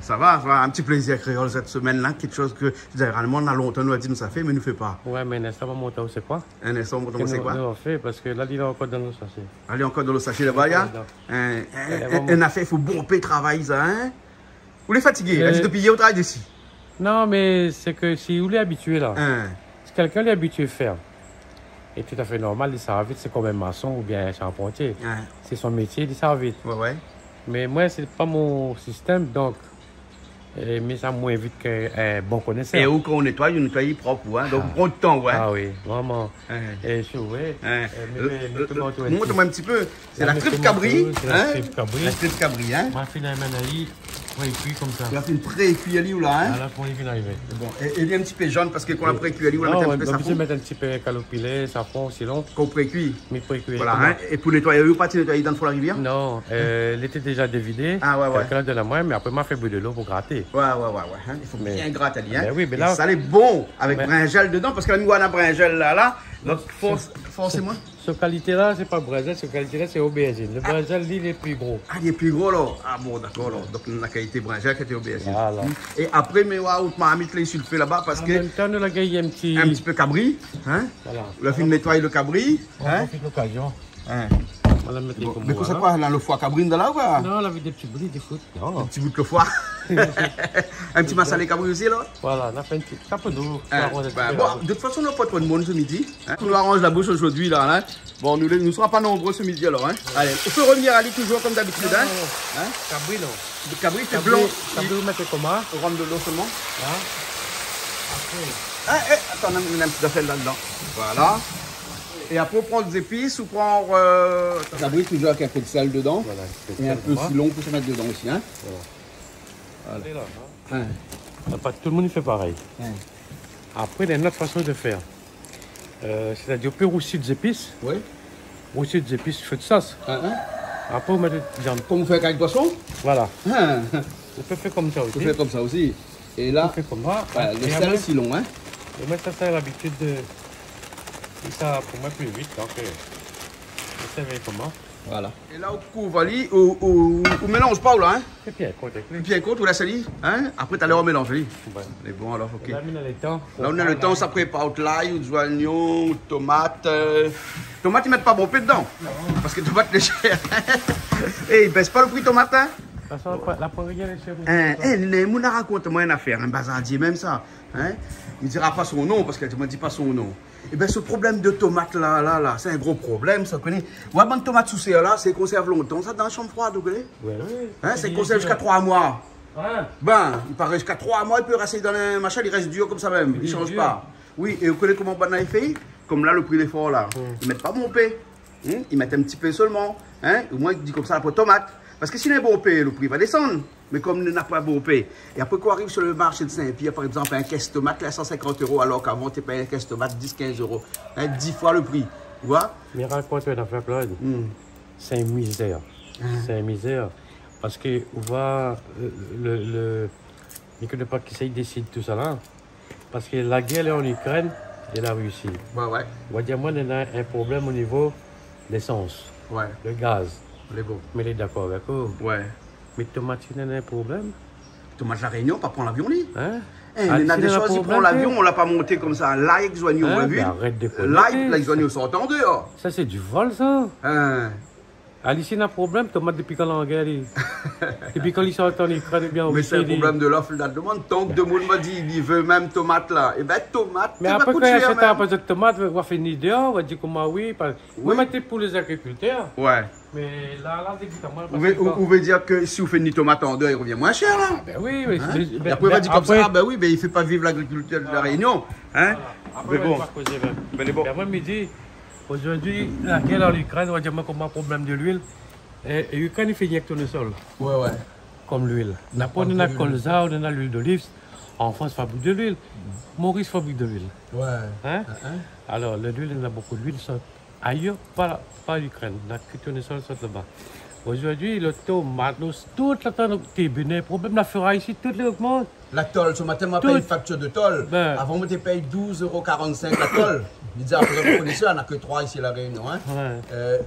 Ça va, ça va, un petit plaisir créole cette semaine-là, quelque chose que généralement on a longtemps nous a dit nous ça fait, mais nous fait pas. Ouais, mais n'est-ce pas monter c'est quoi? Un instant, on Qu'est-ce c'est quoi? Nous on fait parce que là, il est encore dans nos sachets. Allez encore dans le sachet là-bas, il Là. un, affaire, il faut bon payer travail, ça, hein? Vous les fatigués, Euh, elle dit depuis hier au travail d'ici. Non, mais c'est que si vous l'êtes habitué là, Hein. si quelqu'un est habitué à faire, et tout à fait normal, il vite, c'est comme un maçon ou bien un charpentier. Hein. C'est son métier, il vite. Ouais, ouais. Mais moi, c'est pas mon système, donc, mais ça moins vite qu'un bon connaisseur. Et où quand on nettoie, on nettoie propre, hein, donc Ah. on prend le temps, ouais. Ah oui, vraiment. Hein. Et je ouais. Hein. Euh, Euh, Montre-moi un petit peu. C'est la le monde, cabri, la hein? Tripe cabri. La tripe cabri, hein? Ma fille puis comme ça. Tu as fait une pré-cuillère là, hein À la il vient d'arriver. Bon, et, et bien un petit peu jaune parce que quand on a pré-cuillère, on a Non, mis un on petit peu obligé de mettre un petit peu calopilé, safran aussi long, Quand on pré-cuit. mais pour écuyer. Voilà, hein Et pour nettoyer, vous pas nettoyer dans le fond de la rivière? Non, euh, elle était déjà dévidée. Ah, ouais, ouais. Quelqu'un de la main, mais après, m'a fait bout de l'eau pour gratter. Ouais, ouais, ouais, ouais. hein. Il faut bien gratter, hein. Ben oui, mais là- ça allait bon avec bringel dedans parce que la mouane a bringel là, là. Donc, force, forcément. Ce qualité-là, c'est pas brésil, ce qualité-là, c'est aubergine. Le brésil, lui, il est plus gros. Ah, il est plus gros là. Ah bon, d'accord, là. Donc, la qualité bringel qui était aubergine. Voilà. Et après, mais waouh, tu m'as mis les sulfés là-bas parce En que même temps, nous, la gagne un petit. un petit peu cabri, hein. Voilà. A fait nettoyer le cabri, On hein. l'occasion. hein. Bon, mais quoi, c'est quoi, là, le foie cabri de là ou quoi Non, on avait des petits bruits, des foot. Un petit bout de foie. un petit massalé cabri aussi, là? Voilà, on a fait un petit. Ça peut nous. Hein, ben, bon, de toute façon, on n'a pas trop de monde ce midi. Hein. On nous arrange la bouche aujourd'hui, là. hein. Bon, nous ne serons pas nombreux ce midi, alors. Hein. Allez, on peut revenir à lui toujours comme d'habitude. Hein. Hein. Cabri, non. Le cabri, c'est blanc. cabri, vous mettez comment? On rentre de l'eau seulement. Là. Ah, eh, attends, on a on a un petit affaire là-dedans. Voilà. Et après, on prend des épices ou prendre. Euh... Cabri, toujours avec un peu de sel dedans. Voilà. Et un peu si long pour se mettre dedans aussi. Hein. Allez, là, hein. Hein. Ah, Pas tout le monde fait pareil. Hein. Après, il y a une autre façon de faire. Euh, C'est-à-dire, on peut rousser des épices. Oui. Rousser des épices, feu de sauce. Hein, hein. Après, on met des viandes. Comme on fait avec le poisson. Voilà. Hein. On peut faire comme ça On aussi. fait comme ça aussi. Et On là, fait comme ça. voilà, le sel après, est si long. Hein. et moi, ça, c'est l'habitude de. Et ça, pour moi, plus vite. Donc, vous savez comment. Voilà. Et là, on couvre on mélange pas là, hein. C'est bien, côté. Bien compte, on laisse ali, hein. Après, tu as l'air on mélange ali. Ouais. Mais bon, alors, ok. Là, on a le temps. Là, on a le temps, ça prépare au l'ail, ou du oignon, ou tomate. Euh... Tomate, ils mettent pas bon peu dedans. Parce que tomate, les cher. Et ils baissent pas le prix tomate, hein. De toute façon, la poirière est vous. Hein, hein, ne- Mouna raconte-moi une affaire, un bazardier, même ça. Hein? Il dira pas son nom parce qu'elle ne me dit pas son nom. Et bien, ce problème de tomate là, là, là, c'est un gros problème, ça, connaissez. Ouais, bonne tomate sous serre là, c'est conserve longtemps, ça, dans la chambre froide, vous connaissez? Ouais, ouais. Hein, c'est conserve jusqu'à 3 mois. Hein? Ben, il paraît jusqu'à 3 mois, il peut rester dans le machin, il reste dur comme ça même, il est ne change dur. pas. Oui, et vous connaissez comment on a fait Comme là, le prix des forts là. Ils mettent pas bon paix. Hein? Ils mettent un petit peu seulement. Hein? Au moins, ils disent comme ça pour tomate. Parce que a un bon paix, le prix va descendre. Mais comme il n'a pas bon. Et après, quoi arrive sur le marché de Saint-Pierre, par exemple, un caisse tomate là, 150 euros, alors qu'avant, tu payais un caisse tomate 10-15 euros. Hein? 10 fois le prix. Tu vois? Mais raconte une affaire, Claude. Hmm. C'est une misère. C'est une misère. Parce que on va. euh, Le. le c'est qui décide tout ça là. Parce que la guerre est en Ukraine et la Russie. Ouais, ouais. On va dire, moi, on a un problème au niveau de l'essence, Ouais, le gaz. on est bon. Mais il est d'accord avec eux. Ouais. Mais tomate, il y a un problème. Tomate la Réunion, pas prendre l'avion, lui. Hein? Eh, Ah, il y en a des il en choses, il prend l'avion, on l'a pas monté comme ça. Là, avec Joignon, on l'a vu. Arrête de Là, Joignon sont en dehors. Ça, c'est du vol, ça. Hein. Alice, il y a un problème, tomate depuis quand on guerre. il- depuis quand ils sont en Ukraine, eh bien, Mais c'est un il- problème de l'offre de la demande. Tant que de monde m'a dit, il veut même tomate là. Et ben, tomate, Mais après, quand il achète un peu de tomate, on va faire une idée, on va dire comment oui. Oui, mais pour les agriculteurs. Ouais. Mais là, là, c'est moi. Vous voulez, vous- vous voulez dire que si vous faites une tomate en deux, il revient moins cher là Ben oui. Hein? Et ben- après, il va ben, dire comme après- ça, ah ben oui, ben, il ne fait pas vivre l'agriculture de la Réunion. Hein Après, Mais on bon. ben. Mais les bon. Ben, moi, il me dit, aujourd'hui, la guerre en Ukraine, on va dire moi comment problème de l'huile? Et, et l'Ukraine, il fait rien que tournesol, Ouais, ouais. comme l'huile. N'a-pas on a colza, on a l'huile d'olive. En France, fabrique de l'huile. Maurice fabrique de l'huile. Ouais. Hein? Alors, l'huile, il y en a beaucoup d'huile ailleurs, pas, pas l'Ukraine. La sort là-bas. Aujourd'hui, le tomate, le- tout le temps, t'es bénin, problème, la ferraille ici, tout le monde. La tôle, ce matin, m'a payé une facture de tôle. Ben. Avant, on était payé 12,45 euros la tôle. Il disait, après, vous connaissez, on n'a que 3 ici à La Réunion. Hein? Ouais. Euh,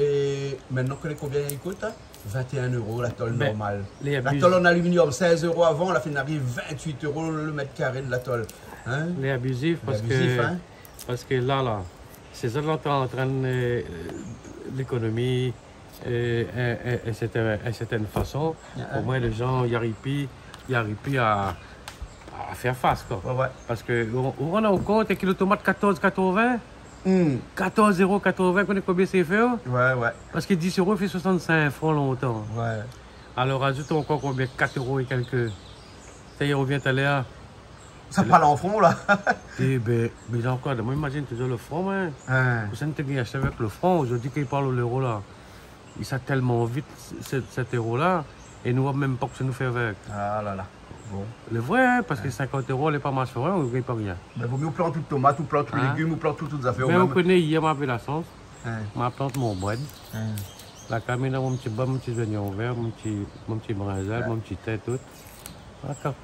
et maintenant, vous connaissez combien il coûte hein 21 euros la tôle Ben, normale. La tôle en aluminium, 16 euros avant, la fin d'arrive 28 euros le mètre carré de la tôle. Hein? Les abusifs parce abusif, que hein? parce que là là, c'est ça là en train de l'économie euh, et, et, et certaine, et certaine façon. Ah, Au moins les gens y arrivent plus, y arrivent plus à, à faire face quoi. Ouais, ouais. Parce que on, on rend compte que le tomate 14,80, Hum, 14,80 euros, combien c'est fait hein? Ouais, ouais, Parce que 10 euros fait 65 francs longtemps. ouais. Alors ajoute encore combien? 4 euros et quelques. Ça y est, à l'air. Ça parle en front là. Eh ben, mais là encore, moi imagine toujours le franc, hein. Hein. Vous savez, avec le franc, aujourd'hui qu'il parle de l'euro là. Il s'est tellement vite cet, cet euro là, et nous voit même pas que ça nous fait avec. Ah là là. Bon. Le vrai, hein, parce que 50 euros, on n'est pas rien, on ne gagne pas rien. Mais vaut mieux planter toute tomate, ou planter tous Hein? légumes, ou planter toutes les affaires. Mais on connaît hier ma chance, Hein, ma plante mon hein. la caméra, mon petit bas, mon petit oignon vert, mon petit, mon petit brinjal, mon petit thé, tout.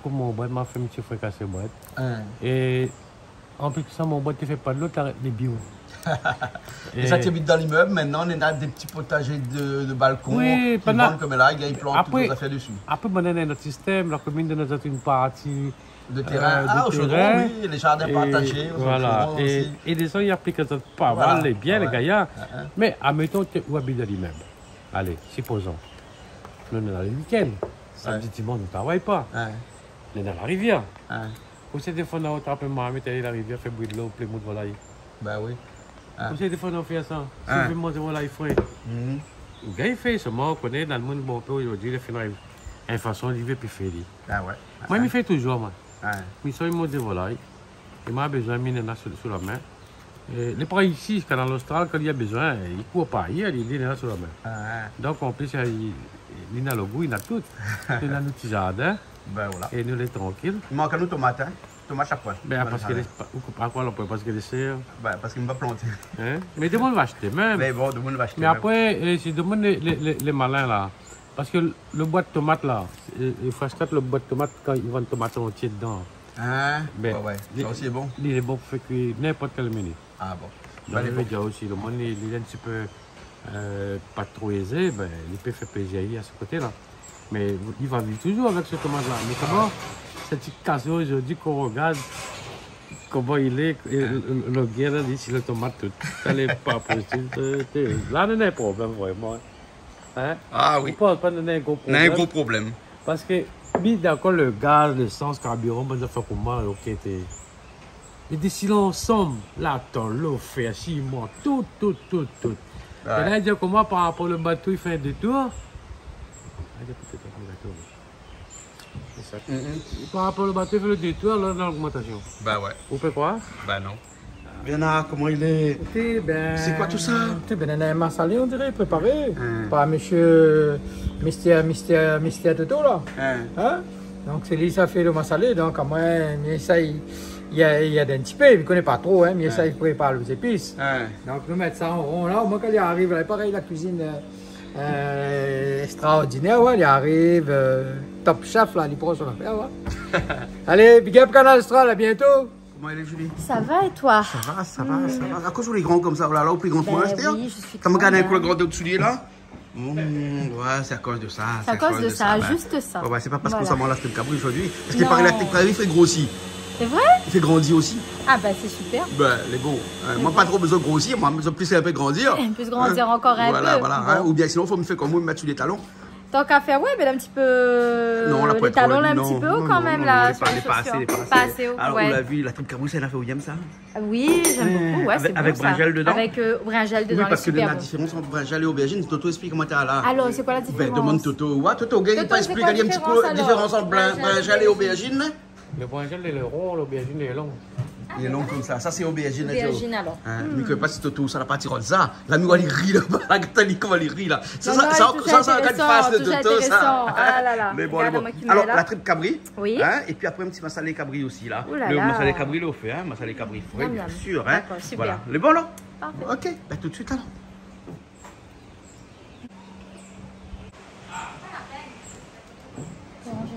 Mon bois, m'a fait un petit fricassé bois. Hein. Et en plus de ça, mon bois, tu fais pas de l'autre, t'arrêtes les bio. Et ça, tu habites dans l'immeuble, maintenant, on a des petits potagers de, de balcon Oui, qui pendant- vendent comme là, ils plantent Après- toutes les affaires dessus. Après, on a notre système, la commune de notre une partie. De terrain. Euh, de ah, chaudron, terrain. oui, les jardins Et, partagés. voilà. Et, aussi. et les gens, ils appliquent ça pas Voilà. mal, les bien, Ouais. les gaillards. Ah. Mais admettons, tu es où habite dans l'immeuble. Allez, supposons. Nous, on est dans le week-end. Samedi, dimanche, on ne travaille pas. On est dans la rivière. Vous savez, des fois, on a attrapé Mohamed, aller dans la rivière, fait bouillir de l'eau, plein de volaille. Ben oui. Vous savez, des fois, on fait ça. Si on veut manger volaille frais. Mhm. Le gars, il fait seulement, on connaît dans le monde, bon, aujourd'hui, il fait une façon, il veut puis faire. Ah ouais. Moi, il fait toujours, moi. Mais ça, il m'a dit volaille. Il m'a besoin de miner sur, sur la main. Et les prends ici, quand dans l'Austral, quand il y a besoin, il ne court pas. Il il est là sur la main. Donc, en plus, il, il a le goût, il a tout. Il a nos petits jardins Ben voilà. et nous, les tranquilles. Il manque à nous tomates, hein. Tomates à poil. Ben, parce que pas quoi, on peut parce que les serres. Ben, parce qu'il me va planter. Hein? Mais tout le monde va acheter même. Mais bon, le monde va acheter. Mais après, euh, c'est de les, les, les, malins là. Parce que le, bois de tomate là, il faut acheter le bois de tomate quand ils vendent tomate entier dedans. Hein? Ben, ouais, ouais. Ça aussi est bon. Il est bon pour faire cuire n'importe quelle minute. Ah bon. Les les bons. médias aussi, le monde il est un petit peu euh, pas trop aisé, ben, il peut faire plaisir à ce côté-là. Mais il va vivre toujours avec ce tomate-là. Mais comment cette casse aujourd'hui qu'on regarde comment il est, le, le- le gars là dit si le tomate tout, n'est pas possible. t'es- Là, on a un problème vraiment. Hein? Ah On oui. pas gros a un gros problème. Parce que, mis d'accord, le gaz, l'essence, carburant, ben, ça fait pour moi, ok. Mais d'ici l'ensemble, la tôle, le fer, ciment, tout, tout, tout, tout. Ouais. Et là, dire que moi, par rapport au bateau, il fait un détour. Ah, ça. Mhm. Par rapport au bateau, il fait le détour, là, dans l'augmentation. Ben ouais. Vous pouvez croire Ben non. Bernard, comment il est? Ben, C'est quoi tout ça? Écoutez, ben, on a un massalé, on dirait, préparé Hein. par monsieur Mystère, Mystère, Mystère Toto, là. Hein? Hein? Donc, c'est lui qui a fait le massalé, donc, à moi, mais ça, il, il y a, il y a d'un petit peu, il ne connaît pas trop, hein, mais ça, il prépare les épices. Hein? Donc, nous mettre ça en rond, là, au moins, quand il arrive, là, pareil, la cuisine euh, euh, extraordinaire, ouais, il arrive, euh, top chef, là, il prend son affaire, ouais. Allez, big up Canal Astral, à bientôt! Comment il est, Julie? Ça va et toi? Ça va, ça va, ça va. À cause où les grands comme ça, oh là, là, au plus grand Ben point, oui, je suis T'as me regardé un le grand au-dessus là? Mmh, ouais, c'est à cause de ça. C'est à cause de ça, ouais. juste ça. Ouais, ouais, c'est pas parce qu'on Voilà. s'en mange la steak cabri aujourd'hui. Parce qu'il Non. paraît la steak cabri, il fait grossir. C'est vrai Il fait grandir aussi. Ah bah c'est super. Ben, les beaux. Euh, moi, pas trop besoin de grossir, moi, besoin plus un peu grandir. Un peu grandir encore un voilà, peu. Voilà, Bon. hein. Ou bien sinon, il faut me faire comme moi, me mettre sur les talons. Tant qu'à faire, ouais, mais un petit peu. Non, là, Les talons là un non, petit peu haut quand non, même non, là. sur pas- les pas assez, les pas assez. Pas assez haut. Alors, ouais. on l'a vu, la tripe cabrousse, elle a fait aime ça Oui, j'aime beaucoup. Ouais, Avec- c'est bon, avec ça. brinjal dedans Avec euh, brinjal dedans, Oui, parce que la différence entre brinjal et aubergine, Toto explique comment t'es là. Alors, c'est quoi la Ben, différence demande Toto. Ouais, Toto, il pas il y a un la petit peu alors différence entre brin- Brinjal et brinjal et aubergine. Le il est rond, l'aubergine, il est long. Il est long comme ça. Ça, c'est aubergine. là, Aubergine alors. Hein, mais que pas si Toto, ça tiré de ça. La mienne, elle rit là-bas. La Catali, comment elle rit là. Ça, ça, ça, tout ça, ça ça, quand face de tout ça. Ah là là. Mais bon, bon. Alors, là. la tripe cabri. Oui. Hein, et puis après, un petit massalé cabri aussi là. Là le là. massalé cabri, le fait, hein. Massalé cabri frais, bien sûr. Hein. D'accord, super. Voilà. Les bons là Parfait. Ok, ben tout de suite alors. Faut ranger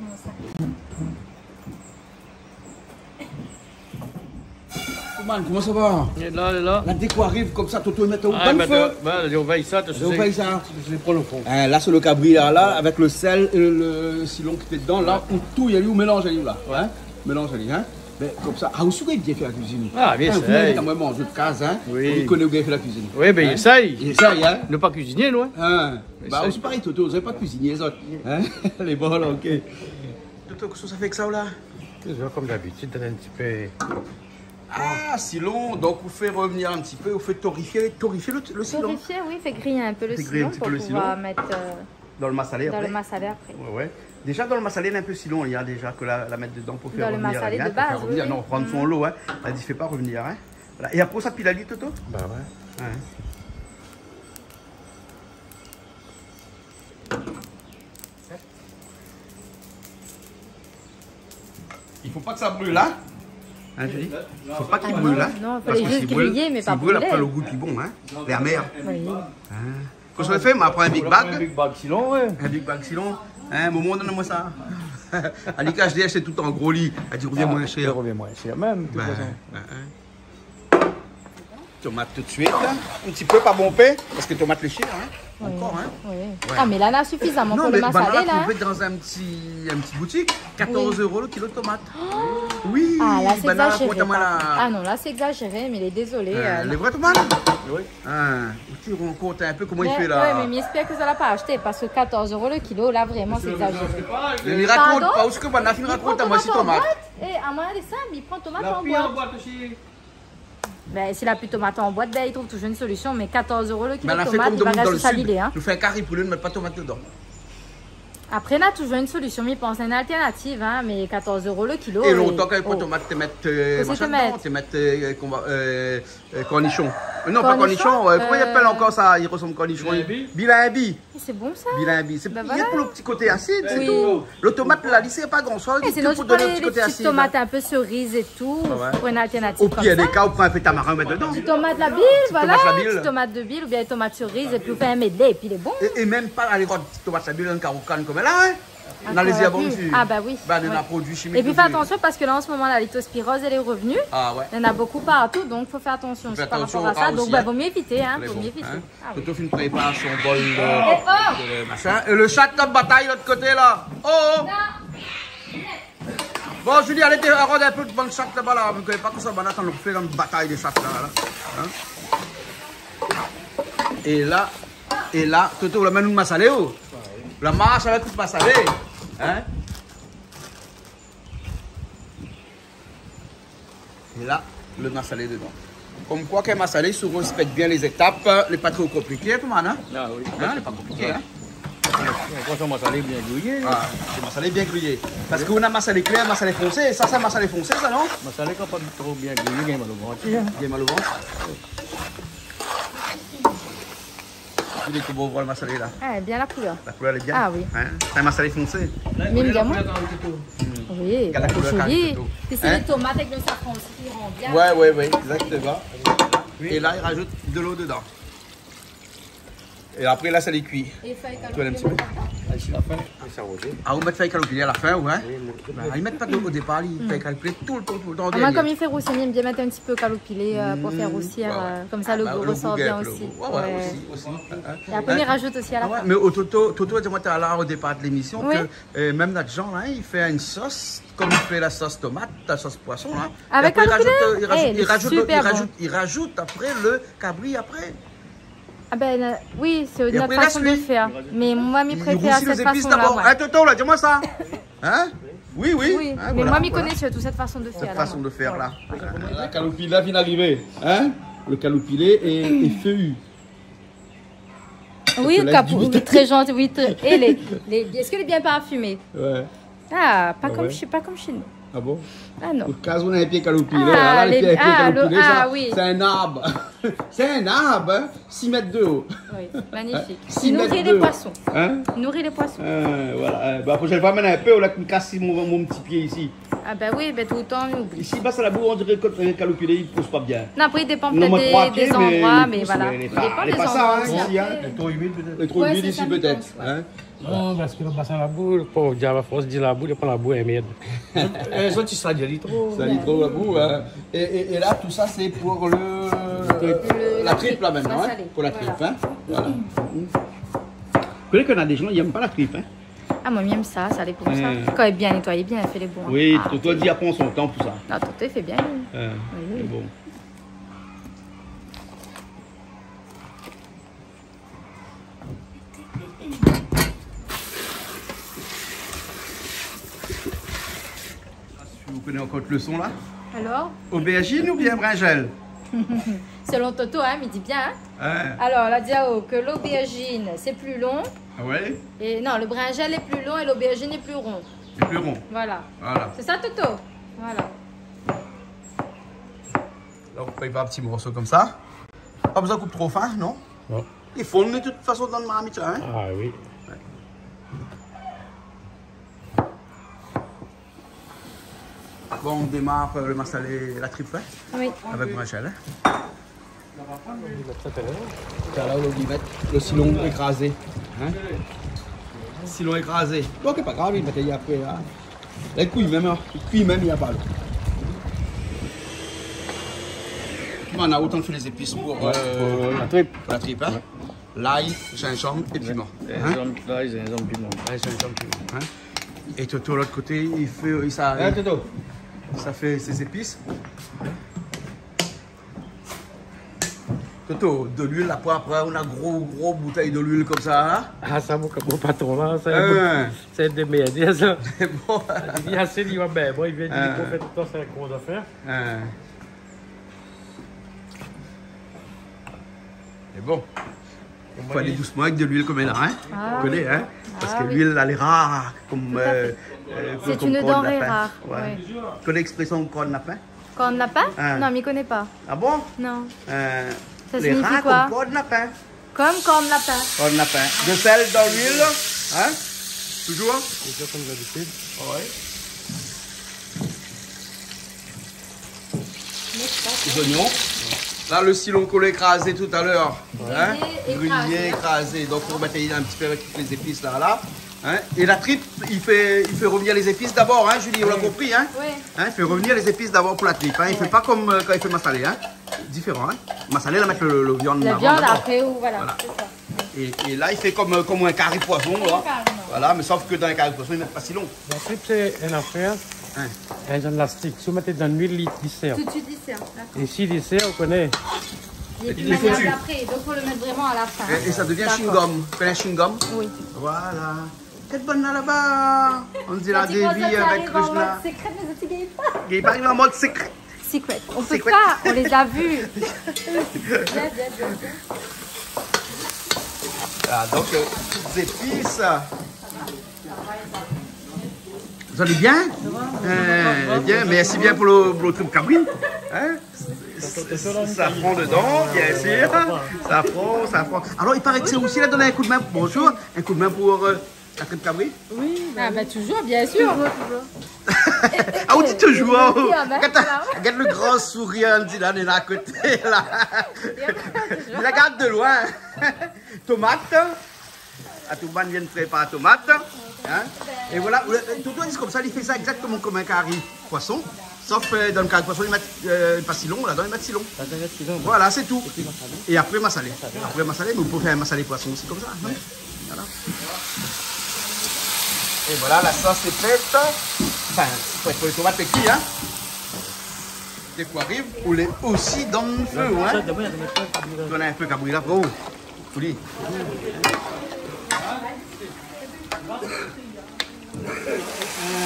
Toman, comment ça va Il est là, il est là. La déco arrive comme ça, Toto, ils mettent au Ah, bon ben, feu. ben, on veille ça, tu sais. On veille ça. Je les prends au fond. Hein, là, c'est le cabri, là, là, avec le sel et le silon qui était dedans. Là, où tout, il y a eu au mélange, il y a eu là. Hein? Mélange, il y a eu, hein? Mais comme ça. Ah, vous savez bien faire la cuisine? Ah, bien Hein, sûr. Vous avez quand même mangé de case, hein? Oui. Vous connaissez bien faire la cuisine. Oui, ben, il Hein? essaye. Il essaye, hein? Ne pas cuisiner, loin. Hein? Bah, c'est pareil, Toto, vous n'avez pas de cuisinier, les autres. Hein? Les bons, là, ok. Toto, qu'est-ce que ça fait que ça, là? Toujours comme d'habitude, un petit peu. Ah, silon, donc vous faites revenir un petit peu, vous faites torrifier, torrifier le, le silon Torréfier, oui, fait griller un peu le Fait griller un silon petit pour peu le pouvoir silon. mettre euh, dans le massalé dans après. le massalé après. Ouais, ouais. Déjà dans le massalé, il y a un peu silon, il y a déjà que la, la mettre dedans pour faire Dans le revenir. massalé la de viande, pour faire base, revenir. oui, Non, prendre son lot, hein. Elle dit, fait pas revenir, hein. Voilà. Et après ça, pilali, Toto? Bah ouais. Hein. Il faut pas que ça brûle, hein Hein, Julie Il faut pas qu'il Ah brûle, hein non, il Parce fallait que juste griller, mais pas brûle, après le goût est plus bon, hein La mer. Oui. Qu'est-ce qu'on fait On prend un big Un bag. big bag silon, ouais. Un big bag silon. Hein, Momo, donne-moi ça. Ali KHDH, c'est tout en gros lit. Elle dit, reviens moins cher. revient moins cher, même, de toute Ben, façon. Ben. Tomate tout de suite, là. un petit peu pas bon pain, parce que tomate léchée, hein. Encore, hein. Oui. Ah, mais là, on a suffisamment Non, pour mais le massalé, là. vous faites dans un petit, un petit boutique, 14 euros le kilo de tomate. oui, Ah, là, c'est banana, exagéré. là. Ah non, là, c'est exagéré, mais il est désolé. Euh, euh, les vraies tomates Oui. Hein, tu rends compte un peu comment mais, il fait là. mais j'espère que ça l'a pas acheté parce que 14 euros le kilo, là, vraiment, c'est exagéré. Mais il raconte Pardon pas où ce que il Il prend raconte à moi si tomate. Et à moi, est simple, il prend tomate La en pire en boîte. Ben, s'il a plus de tomate en boîte, ben, il trouve toujours une solution. Mais 14 euros le kilo Ben, de a tomate, il va rester salilé. Hein. Je fais un carré pour lui, ne mettre pas de tomate dedans. Après, là, toujours une solution, mais il pense à une alternative. Hein, mais 14 euros le kilo. Et longtemps qu'avec oh. pas tomate, tu mets euh, machin dedans, tu mets euh, euh, euh, cornichon. Euh, Non, pas Cornichon, cornichon, euh, comment il euh, appelle encore ça Il ressemble cornichon? Bilimbi. Et C'est bon ça Bilimbi. C'est il y a voilà. pour le petit côté acide, c'est Oui. tout. Le tomate, là, c'est pas grand chose. C'est pour donner le petit côté acide. tomates un peu cerises et tout, ouais. pour une alternative Au pire des cas, on prend un peu de tamarin, dedans. Petite tomate la bile, voilà. tomate bile. Tomate de bile ou bien tomate cerise et puis vous faites un medley et puis il est bon. Et, même pas aller voir petite tomate la bille, un caroucan comme elle a, hein. On a Ah, les va plus. dessus. Ah, bah oui. Bah, on a Ouais. un produit chimique. Et puis fais attention parce que là en ce moment la lithospirose elle est revenue. Ah ouais. Il y en a beaucoup partout donc faut faire attention Faut faire aussi par attention rapport à ça. Donc bah, aussi, vaut mieux éviter, hein. Les Vaut mieux éviter. hein. Ah, une prépare son bol de, de machin. Et le chat de bataille de l'autre côté là. Oh, oh. Bon, Julie, allez arronder un peu de bon chat là-bas là. Vous ne pas que ça, banane, on fait une bataille des chats là. là. Hein? Et là, et là, Toto, la main nous massalé oh. La marche avec tout massalé. Hein? Et là, le massalé dedans. Comme quoi qu'un massalé se respecte bien les étapes, les pas trop compliquées, tout le monde, hein? Ah oui. Hein, les pas compliquées, hein? Quand ça m'a salé bien grillé? Ah, c'est massalé bien grillé. Parce qu'on a massalé clair, massalé foncé, ça c'est massalé foncé, ça non? Ma salé quand pas trop bien grillé, il y a mal au ventre. Bien mal au ventre. Beau voir le massalé là. Ah, bien la couleur. La couleur elle est bien. Ah oui. Hein? C'est un massalé foncé. Même moi. Oui, la c'est couleur quand joli. c'est les tomates avec le safran aussi qui rend bien. Ouais, ouais, ouais, exactement. Et là, il rajoute de l'eau dedans. Et après, là, ça les cuit. Et feuilles Tu veux un petit peu Ici la fin. Ah, vous mettez feuille calopilée à la fin, ouais. Bah, ils mettent pas d'eau au départ, ils feuille calopilée tout le temps, tout le temps. Ah, moi, comme il fait roussir, il aime bien mettre un petit peu calopilé euh, pour faire Mmh, roussir. ouais, ouais. euh, comme ça, le Ah, goût bah, ressort bien le aussi. goût. Ouais, ouais, Ouais. aussi, aussi. Hein, Et après, hein. on y rajoute aussi à la Ah fin. mais au Toto, Toto, dis-moi, tu as là au départ de l'émission que euh, même notre Jean, là, il fait une sauce, comme il fait la sauce tomate, la sauce poisson, là. Et Avec après, il calopilé rajoute, il Eh, il il il il rajoute après le cabri après. Ah ben euh, oui, c'est notre façon de faire. Mais moi, m'y préfère roussit cette façon-là. Toto, là, dis-moi ça. Hein? Oui, oui. Oui, Hein, mais voilà, moi, m'y voilà. connais surtout cette façon de faire. Cette là, façon moi. de faire, Ouais. là. La calopila vient d'arriver. Hein? Le calopilé est, est feuillu. Oui, capou, oui, très gentil. Oui, très- et les, les, est-ce qu'elle est bien parfumée Ouais. Ah, pas, Ah comme ouais. chez, pas comme chez nous. Ah bon? Ah non. Au cas où on a un pied calopilé, Ah, là, les les- pieds, les pieds ah, ah, ça, oui. c'est un arbre. c'est un arbre, hein 6 mètres de haut. Oui, magnifique. Six Il nourrit mètres les poissons. Hein? Il nourrit les poissons. Euh, voilà. Euh, Bah, la prochaine fois, maintenant un peu, on a me casse mon, mon petit pied ici. Ah ben oui, ben tout le temps, on oublie. Ici, bas à la boue, on dirait que le il pousse pas bien. Non, après, il dépend peut-être des, des pieds, mais endroits, il mais voilà. mais il est Il pas- dépend des pas ça, endroits hein, ici, hein. après. C'est trop humide peut-être. Il est trop Ouais, humide c'est ici, ça, je peut-être. Non, parce que le bassin la boule, pour dire la force, dit la boule, et pas la boule, elle m'aide. Eh, ça, tu seras dit trop. Ça lit trop la boue. hein. Et, et- et là, tout ça, c'est pour le, Le- la la tripe là maintenant. hein, pour la tripe. Voilà. Hein. Voilà. Vous connaissez qu'on a des gens qui n'aiment pas la tripe. Hein. Ah, moi, j'aime ça, ça les pour ça. Mm. Quand elle est bien nettoyée, bien, elle fait les bons. Oui, ah. Toto dit prend son temps pour ça. Non, Toto, il fait bien. Hein, Oui. c'est bon. Vous connaissez encore le son là Alors, Aubergine ou bien bringel selon Toto, hein, il dit bien. hein. Alors, la Diao, que l'aubergine, c'est plus long. Ah ouais Et non, le brinjel est plus long et l'aubergine est plus rond. C'est plus rond. Voilà. Voilà. C'est ça, Toto Voilà. Donc on peut un petit morceau comme ça. Pas besoin de couper trop fin, non Non. Ils fondent de toute façon dans le marmite, hein Ah oui. Bon, on démarre euh, le massalé, la tripe, hein, Oui. avec Rachel. Hein. Là, mettre le silon écrasé. Hein? Silon écrasé. Bon, c'est pas grave, il mettait après. Hein. Les couilles même, hein. les couilles même, il n'y a pas l'eau. On a autant fait les épices pour, euh, La tripe. pour la tripe. Hein. L'ail, gingembre et piment. Hein. Là, ils ont piment. Hein. Et Toto, de l'autre côté, il fait il, ça, Hein, Toto ça fait ses épices. Toto, de l'huile, après, après, on a gros, gros bouteille de l'huile comme ça. Hein? Ah, ça, mon mon patron là, c'est Hein? c'est des meilleurs. ça? C'est bon. Il dit assez, il va bien. Bon, il vient dire qu'on fait tout temps, c'est un gros affaire. Hein. C'est bon. Il faut aller doucement avec de l'huile comme elle a, hein? Ah Vous connaissez, hein? Parce Ah que oui. l'huile, elle est rare. Comme, euh, euh, C'est une denrée lapin. rare, Ouais. ouais. Tu connais l'expression corps de lapin? Corne lapin? Ah. Non, mais il connaît pas. Ah bon? Non. Euh, Ça Les signifie rats quoi? comme corps de lapin. Comme corne lapin. Corps de lapin. De sel dans l'huile, hein? Toujours? C'est ça comme d'habitude. Ouais. Les oignons. Là, le silon qu'on a écrasé tout à l'heure. Hein? Grillé, écrasé. écrasé. Donc, on va mettre un petit peu avec toutes les épices là. là. Hein? Et la tripe, il fait, il fait revenir les épices d'abord, hein, Julie, on l'a compris. Hein? Oui. Hein, il fait revenir les épices d'abord pour la tripe. Hein? Il ne fait pas comme euh, quand il fait massalé. Hein? Différent. Hein? Massalé, il va mettre le, le viande La avant viande après ou voilà. Voilà. C'est ça. Et, et là, il fait comme, euh, comme un carré poisson. Là. Voilà, mais sauf que dans un carré poisson, il ne met pas si long. La tripe, c'est une affaire. Hein? Un élastique. Si vous mettez dans l'huile, il dessert. Tout de suite, il sert. Et s'il dessert, on connaît. Il est plus Il est après, donc il faut le mettre vraiment à la fin. Et, et ça devient chewing-gum. Tu connais chewing-gum Oui. Voilà. Quelle bonne là là-bas. On dit la Devi avec arrive en mode Krishna. secret, mais ça t'y gagne pas. Il est arrivé en mode secret. Secret. On peut Secret. pas, on les a vus. Bien, bien, bien, bien. Ah, donc, euh, petites épices. Vous allez bien euh, Bien, merci bien pour le, pour le truc cabri. Hein ça prend dedans, bien sûr. Ça prend, ça prend. Alors, il paraît que c'est aussi là donner un coup de main. Bonjour, un coup de main pour euh, la tripe cabri. Ah bah toujours, bien sûr. Ah, on dit toujours. Il ah ben, Regarde, le grand sourire, on dit là, on est là à côté. Là. Je la garde de loin. Tomate. La tomate vient de préparer la tomate. Hein? Et voilà, tout le monde dit comme ça, il fait ça exactement comme un carré poisson. Sauf euh, dans le carré poisson, ils mettent euh, pas si long, là-dedans, ils mettent si long. Voilà, c'est tout. Et après, massalé. Après, massalé, mais vous pouvez faire un massalé poisson aussi comme ça. hein. Voilà. Et voilà, la sauce est faite. Enfin, faut être pour les tomates cuites, hein. Dès qu'on arrive, on les aussi dans le feu, hein. On a un peu cabri là, oh. Folie.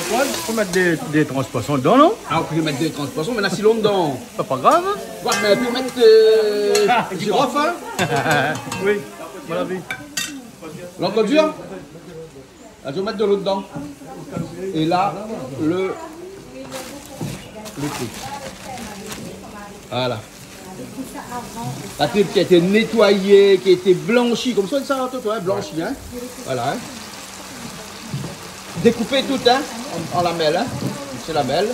Ouais, il faut mettre des, des transpoissons dedans, non? Ah, on peut mettre des transpoissons, mais là, si long dedans. C'est pas grave. Ouais, mais on peut mettre euh, girofle, hein. oui, voilà, oui. L'encre dur. Là, je vais mettre de l'eau dedans. Et là, le. Le truc. Voilà. La tripe qui a été nettoyée, qui a été blanchie, comme ça, ça, toi, hein, blanchie, hein. Voilà, hein. Découpée toute, hein, en, en lamelles, hein. C'est lamelles.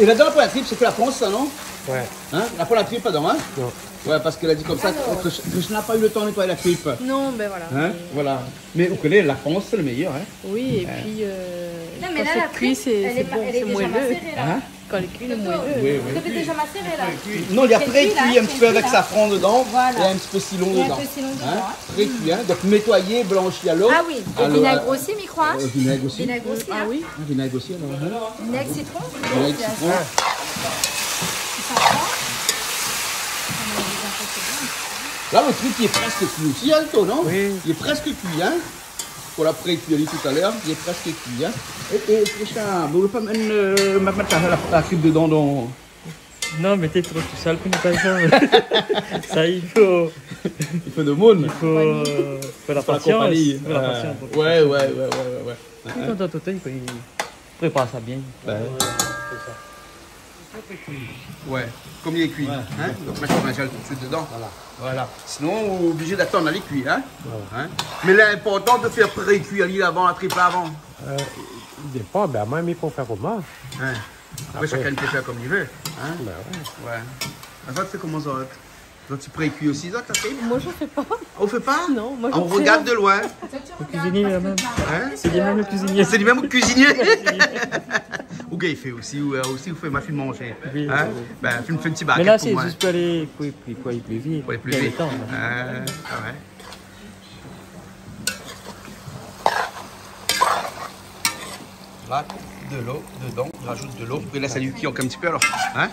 Et là-dedans, pour la tripe, c'est fait la France, ça, non Ouais. Hein La pas la tripe, pardon, hein Non. Ouais, parce qu'elle a dit comme ça Alors. que je, que je n'ai pas eu le temps de nettoyer la tripe. Non, ben voilà. Hein Voilà. Mais vous connaissez, la France, c'est le meilleur, hein Oui, et puis euh, Non, mais là, la tripe, c'est bon, c'est moelleux. macérée, là. Hein Quand elle cuit, le Toto, moelleux. Oui, Vous oui. avez déjà macéré, là Non, il y a pré-cuit cuit, un petit peu avec cuit, safran dedans Voilà. et un petit peu cilon Il y a un dedans. peu cilon dedans, Hein hein. Pré-cuit, hein Donc nettoyer, blanchi à l'eau. Ah oui, et Alors, vinaigre euh, aussi, micro, hein euh, Vinaigre aussi. Vinaigre aussi, Ah hein. oui Ah, Vinaigre aussi, alors. Vinaigre citron. Vinaigre, citron. Là, le truc, il est presque cuit aussi, hein, toi, non Oui. Il est presque cuit, hein Pour la pré-cuit, tout à l'heure, il est presque cuit, hein Et, et Christian, vous voulez pas mettre, euh, mettre la, la, la tripe dedans dans... Non, mais t'es trop tout sale pour ne pas ça. ça, il faut, Il faut de monde il faut, euh, faut la patience. compagnie. faut la Euh, patience. Ouais, ouais, ouais, ouais, ouais, ouais. Tout dans tout temps, il faut il prépare ça bien. Ouais, comme il est cuit. Hein Donc maintenant, on gèle tout de suite dedans. Voilà. voilà. Sinon, on est obligé d'attendre à les cuire. Hein Hein Mais l'important de faire pré-cuire l'île avant, la triple avant. Euh, il dépend, ben moi, il faut faire comment? Hein Après, chacun peut faire comme il veut. Hein Ben ouais. Ouais. Ah, Ça, tu fais comment ça Toi, tu pré-cuis aussi, ça, Moi, je fais pas. On fait pas? Non, moi, je On fais regarde de loin. Le cuisinier, là même. Hein? C'est lui-même le cuisinier. C'est lui-même le cuisinier. Ou gars, il fait aussi, ou euh, aussi, vous faites ma fille manger. Oui, Hein? oui. Ben, fais une petite Mais baguette là, pour c'est juste pour aller, pour, aller plus vite. Pour aller plus vite. le ah ouais. De l'eau dedans, on rajoute de l'eau. Et là, ça lui cuit encore un petit peu alors. Hein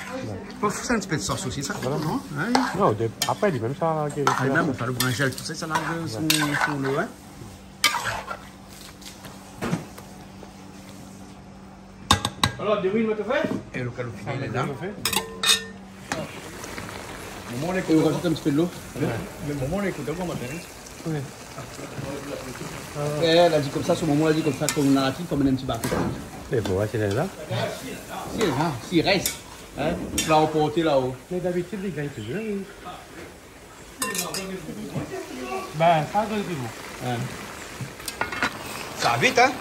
Faut faire un petit peu de sauce aussi, ça. Non hein Non, de- après, il dit même ça. qu'il- Ah, même, on fait le brinjel, tout ça, ça largue son, son l'eau, hein Alors, des oui, tu fait Et le calopine, il est là. Et on rajoute un petit peu de l'eau. Le moment, on écoute comment Oui. Et elle a dit comme ça, ce moment, elle a dit comme ça, comme narratif, comme un petit bac. C'est bon, c'est là. Si, hein, s'il reste, hein, là, on peut ôter là-haut. Mais d'habitude, les gars, ils te oui. Ben, pas de tout. Ça va vite, hein?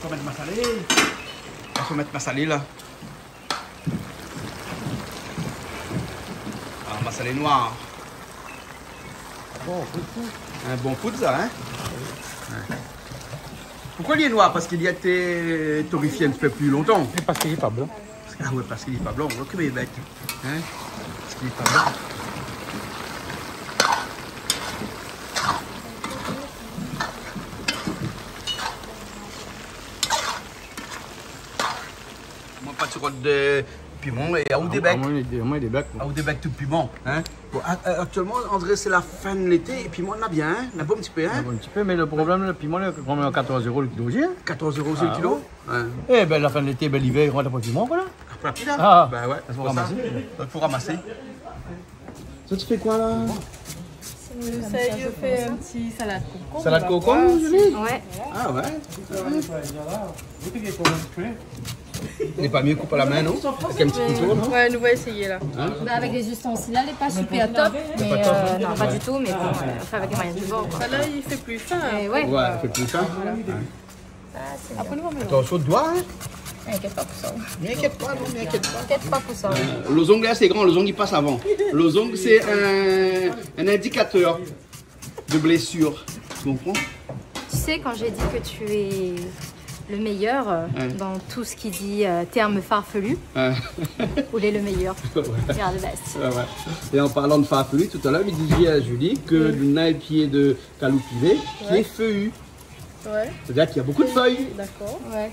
Faut mettre ma salée. Faut mettre ma salée, là. Ah, ma salée noire. Bon, Un bon ça, hein Ouais. Pourquoi il est noir? Parce qu'il y a été torréfié un petit peu plus longtemps. parce qu'il n'est pas blanc. Ah ouais, parce qu'il n'est pas blanc. On voit comme il est bête. Hein Parce qu'il n'est pas blanc. Moi, pas de piment et à ou des becs? Moi, des becs. À ou des becs tout piment. Hein? Bon, a- a- actuellement, André, c'est la fin de l'été et puis moi, on a bien. Hein on a pas un petit peu. Hein Un petit peu, mais le problème, le piment, même à 14 euros le kilo aussi. hein. 14 euros le kilo. Hein. Eh ben, la fin de l'été, ben, l'hiver, on n'a pas de piment, voilà. Rapide, hein Ah. Bah ouais, Il faut ramasser. Il faut ramasser. Ça, tu fais quoi là? Je sais, je fais un petit salade concombre. Salade concombre, Julie? Ouais. Ah ouais Vous Il n'est pas mieux couper à la main, non Avec un petit couteau, non Ouais, nous va essayer là. Bah, avec les ustensiles, là, elle n'est pas super top. Mais euh, non, pas du tout, mais bon, euh, on fait avec les moyens du bord. Quoi. Là, il fait plus fin. Et ouais, Ouais, ça fait plus nous, on met Attention de doigt, hein t'inquiète pas pour ça. M'inquiète pas, non, m'inquiète pas. T'inquiète pas pour ça. Le zong là, c'est grand, le zong il passe avant. Le zong, c'est un, un indicateur de blessure. Tu comprends? Tu sais, quand j'ai dit que tu es le meilleur euh, Ouais. dans tout ce qui dit euh, terme farfelu, Euh, ou les le meilleur, ouais. tu le best. Ouais, ouais. Et en parlant de farfelu, tout à l'heure, il disait à Julie que le nail pied de caloupiné qui est feuillu. Ouais, C'est-à-dire qu'il y a beaucoup de feuilles. d'accord. Ouais.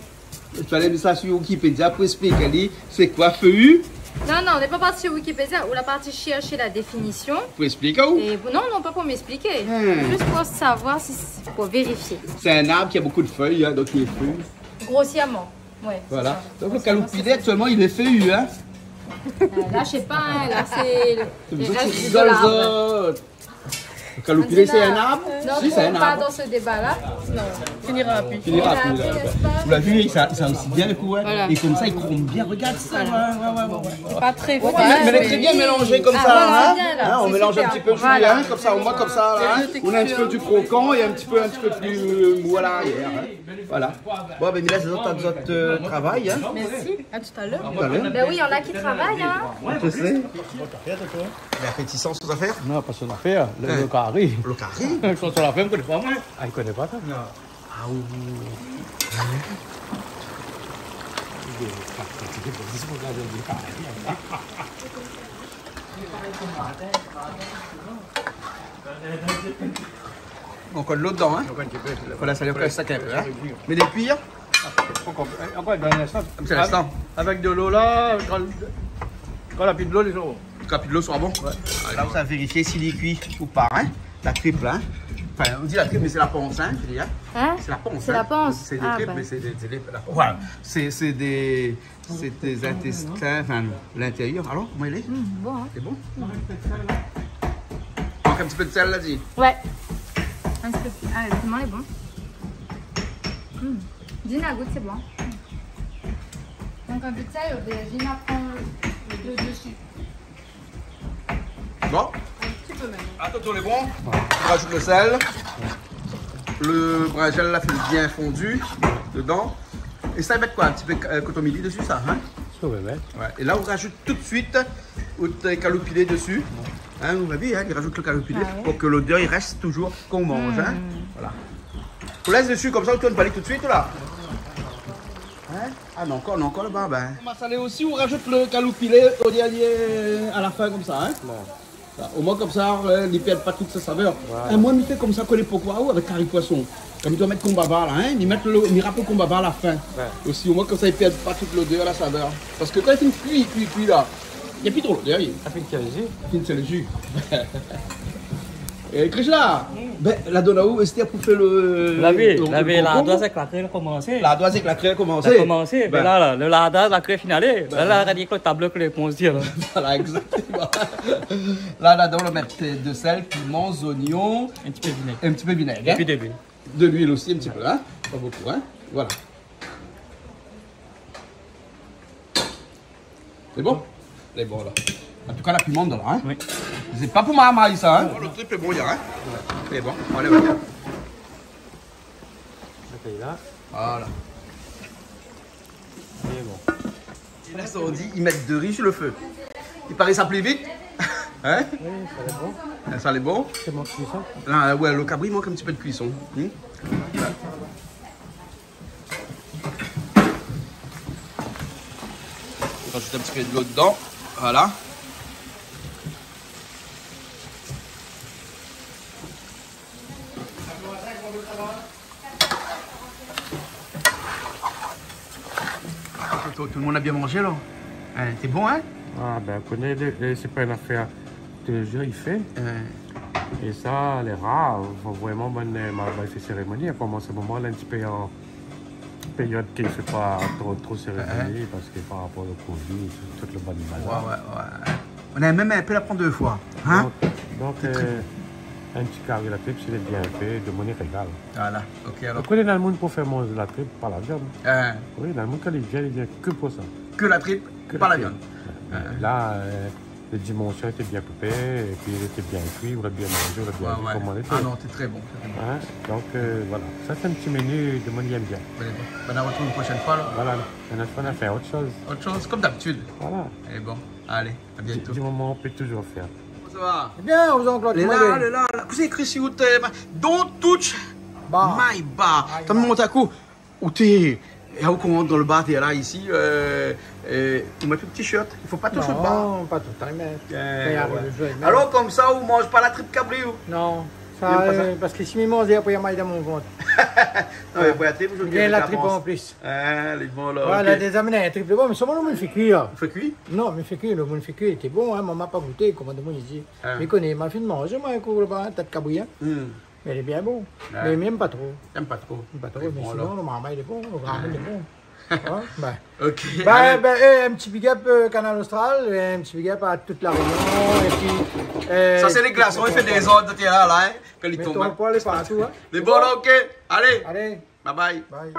Il fallait mettre ça sur Wikipédia pour expliquer c'est quoi feuillu? Non, non, on n'est pas parti sur Wikipédia, où la partie chercher la définition. Pour expliquer où? Et non, non, pas pour m'expliquer. Hmm. Juste pour savoir, si c'est- pour vérifier. C'est un arbre qui a beaucoup de feuilles, hein, donc il est feuillu. Grossièrement. Ouais. Voilà. Donc le caloupiné, actuellement, il est feuillu. Hein. Euh, Là, je sais pas, hein, là, c'est le- les restes c'est de l'arbre. Autres. Calopilé, c'est un arbre? Non, Si, c'est un pas dans ce débat-là. Finira à plus. Finira plus, Vous l'avez vu, ça, ça a aussi bien le coup, ouais. Voilà. Et comme ça, il chrome bien. Regarde ça, ouais, ouais, ouais, ouais. C'est pas très fort. mais elle est très bien mélangée comme Ah, ça. voilà, hein. bien, là. Hein, on mélange un petit peu le Voilà. julienne, comme ça, au moins comme ça. là, hein. On a un petit peu du croquant et un petit peu, un petit peu plus euh, mou à l'arrière. hein. Voilà. Bon, ben Mila, c'est autres, t'as autres euh, travail. Hein. Merci. À tout à l'heure. Tout à l'heure. Ben oui, il y en a qui travaillent, hein. Je sais. Mais appétissance aux affaires Non, pas son affaire, le, le carré. Le carré son affaire, me connaît pas moi. Ah, il connaît pas ça Encore de l'eau dedans, hein Voilà, ça lui reste ça quand même. Hein. Mais des cuirs Encore, encore dans l'instant. C'est l'instant. Avec de l'eau là, quand, quand la pile de l'eau, les gens. Quand de l'eau sera bon Là, vous allez vérifier s'il est cuit ou pas, hein La triple, hein Enfin, on dit la triple, mais c'est la ponce, hein hein Hein C'est la ponce. C'est hein. la ponce. C'est des Ah, tripes, bah. mais c'est des, des- la ponce. Voilà. C'est c'est des, c'est des intestins, enfin, l'intérieur. Alors, comment il est? Bon, hein. C'est bon? Manque un petit peu de sel, là, dit. Ouais. Un petit peu plus. Ah, le piment est bon. Hum. Gina goûte, c'est bon. Donc un peu de sel, ben, Gina prend le deux dessus. Bon Attends, on est bon. On rajoute le sel. Le brinjel, là, fait bien fondu dedans. Et ça va mettre quoi? Un petit peu de coton midi dessus, ça, hein? Ça va mettre. Ouais. Et là, on rajoute tout de suite le calopilé dessus. Hein, vous m'avez vu, hein, il rajoute le calopilé Ah ouais. pour que l'odeur il reste toujours qu'on mange. Hein. Voilà. On laisse dessus comme ça, on tourne pas aller tout de suite là. Hein? Ah non, encore, non, encore le bas, ben. On va saler aussi, on rajoute le calopilé au dernier, à la fin comme ça. Hein? Ça, Au moins comme ça, euh, il ne perd pas toute sa saveur. Un moi, il fait comme ça, coller pourquoi ou avec carré poisson. Comme il doit mettre combava là, hein. Il met le miracle combava à la fin. Aussi, au moins comme ça, il ne perd pas toute l'odeur, la saveur. Parce que quand il fait cuit, cuit, cuit là, il n'y a plus trop l'odeur. il- Ça fait une quinzaine. Fin, c'est le jus. Et Krishna, ben, la donne à où Esther pour faire le. La vie, la le vie, la doise avec la crème a commencé. La doise avec la crème a commencé. A commencé, Ben, mais là, là, le la doise, la crème finale, là, là, on a dit que le tableau que les là. Voilà, exactement. Là, là-dedans, on va mettre de sel, piment, oignons, Un petit peu de vinaigre. et un petit peu de vinaigre. Et hein. puis de l'huile. De l'huile aussi, un petit peu, hein. Pas beaucoup, hein. Voilà. C'est bon? C'est bon, là. En tout cas, la piment, là, hein. Oui. C'est pas pour ma maille, ça, hein. le triple est bon, il y a, hein. C'est bon, allez, va bien. Ok, là. Voilà. C'est bon. Et là, ça, on dit, ils mettent de riz sur le feu. Il paraît ça plus vite. Hein? Oui, ça être bon. Ah, Ça, c'est bon. C'est mon cuisson. Là, ouais, le cabri manque un petit peu de cuisson. Hmm? Là. On rajoute un petit peu de l'eau dedans. Voilà. Tout, tout le monde a bien mangé là Hein, C'est bon, hein? Ah, ben, connais, c'est pas une affaire tous les jours, il fait. Euh, Et ça, les rats, vraiment, bonne ma- fait cérémonie. À commencer ce moment là un petit peu en période qui ne fait pas trop, trop cérémonie, parce que par rapport au Covid, tout, tout le bon Ouais, bazar. ouais, ouais. On a même un peu la prendre deux fois. Hein? Donc, donc euh, un petit carré la tripe, s'il est bien fait, de monnaie régale. Voilà, ok alors. Après, dans le monde pour faire manger la tripe, pas la viande. Euh, Oui, dans le monde, quand il vient, il vient que pour ça. que la tripe, Que pas la tripe. viande. Euh, Là, euh, les dimensions étaient bien coupées, et puis il était bien cuit, on l'a bien mangé, on l'a bien Ouais, vu ouais. comment on était. Ah non, c'est très bon. bon. Hein, Donc euh, voilà, ça c'est un petit menu de mon aime bien. Ben, ben, on retrouve une prochaine fois. là. Voilà, on a, on a fait autre chose. Autre chose, comme d'habitude. Voilà, Et bon, allez, à du, bientôt. du moment on peut toujours faire. Ça va Eh bien, aux oncle Les là, les là, là. Vous avez écrit si vous t'es. Don't touch my bar. T'as mis mon taco. Où t'es. Et où comment dans le bar, t'es là, ici. Euh, euh, vous mettez un petit shirt. Il faut pas toucher le bar. Non, pas tout le temps, mais. Le Alors, comme ça, on mange pas la tripe cabri. ou Non, ça, pas ça euh, parce que si je mange, après, il y a dans mon ventre. Non, mais la je Il y a la tripe en plus. Ah, les bons là. Voilà, ok. des amenés, un triple bon, mais seulement me fait cuire. Fait cuit? Non, me fait cuire, le monde fait cuire, était bon, hein, maman m'a pas goûté, comme on dit ici? Ah. Mais connais, m'a fait de manger, moi, un là-bas, un tas de cabouillon. Hum, Mais il est bien bon. Ah. Mais même pas trop. J'aime pas trop. Pas trop, mais sinon, le maman, il est bon, le grand, il est bon. Hein? Ben. Ok. Ben, ben, eh, un petit big up euh, Canal Austral, et un petit big up à toute la réunion. Et puis, euh, Ça, c'est les glaçons. Il fait des ordres, t'es là, là, hein, quand ils tombent. pas aller partout. Hein. Les bon, ok. Allez, Allez, bye bye. bye.